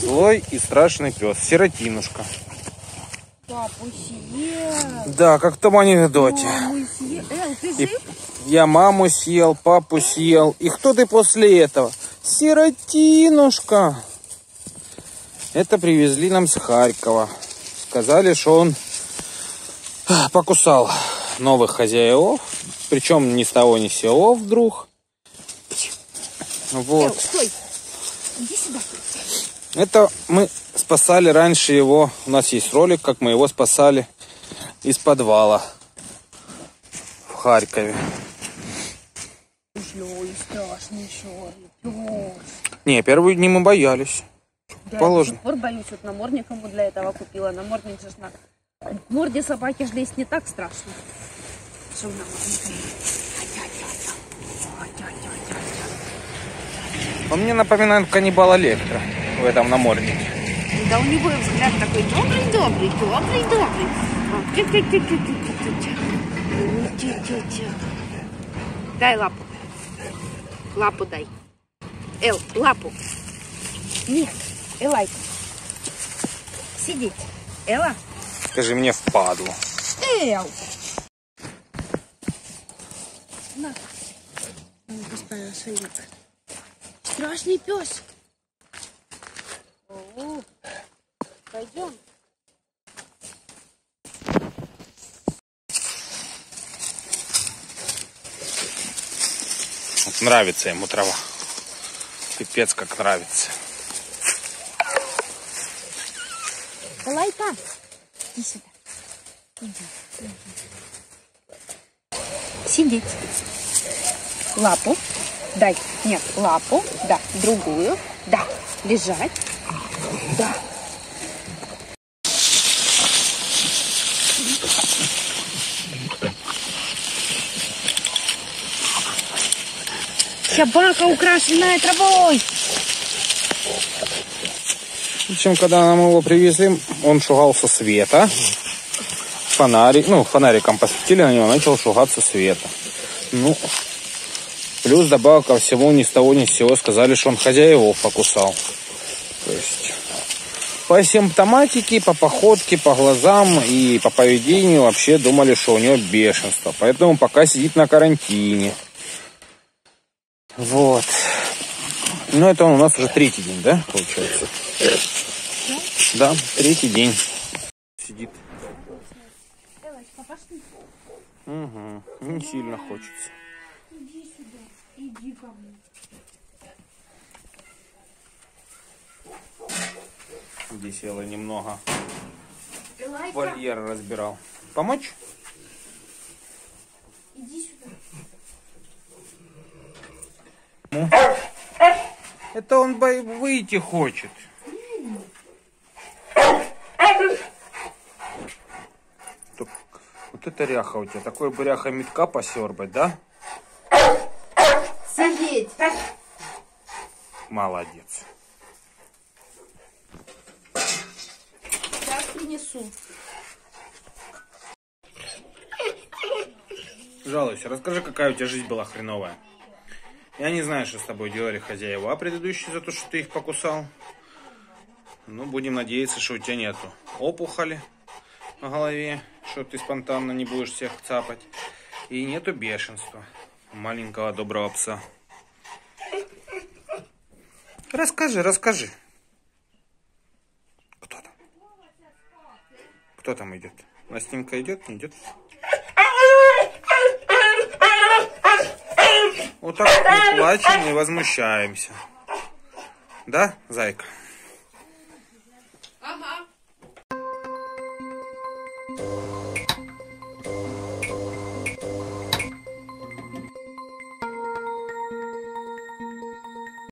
Злой и страшный пес. Сиротинушка. Да, как анекдоте. Эл, ты И я маму съел, папу съел. И кто ты после этого? Сиротинушка. Это привезли нам с Харькова. Сказали, что он а, покусал новых хозяев. Причем ни с того ни с сего вдруг. Эл, Вот. стой. Иди сюда. Это мы спасали раньше его. У нас есть ролик, как мы его спасали из подвала в Харькове. Не, первые дни мы боялись. Да, Положено. Я до сих пор боюсь, вот намордник ему для этого купила. Намордник же на морде собаки ж лезть не так страшно. Что? Он мне напоминает каннибал Электро в этом наморднике. Да у него взгляд такой добрый-добрый, добрый-добрый. Дай лапу. Лапу дай. Эл, лапу. Нет, Элайка. Сидеть. Элла? Скажи мне впадлу. Эл. На. Ну, ошейник. Страшный пес. О, пойдем. Вот нравится ему трава. Пипец как нравится. Лайка. Иди сюда. Иди. иди. Сидеть. Лапу. Дай. Нет, лапу. Да. Другую. Да. Лежать. Да. Собака, украшенная травой. Общем, когда нам его привезли, он шугался света. Фонарик, ну, фонариком посветили на него, начал шугаться света. Ну, плюс добавок ко всему ни с того ни с сего сказали, что он хозяевов покусал. То есть по симптоматике, по походке, по глазам и по поведению вообще думали, что у него бешенство. Поэтому пока сидит на карантине. Вот. Ну, это он у нас уже третий день, да, получается? Да, третий день. Сидит. Угу. Не сильно хочется. Иди сюда. Иди ко мне. Здесь я немного Элайка, вольер разбирал. Помочь? иди сюда. Это он выйти хочет. Так, Вот это ряха у тебя. Такой бы ряха метка посербать, да? Сидеть. Молодец. Принесу. Жалуйся, расскажи, какая у тебя жизнь была хреновая. Я не знаю, что с тобой делали хозяева, а предыдущие за то, что ты их покусал. Ну, будем надеяться, что у тебя нету опухоли на голове, что ты спонтанно не будешь всех цапать. И нету бешенства маленького доброго пса. Расскажи, расскажи. Кто там? Кто там идет? Настенька идет, не идет? Вот так не плачем, не возмущаемся. Да, зайка? Ага.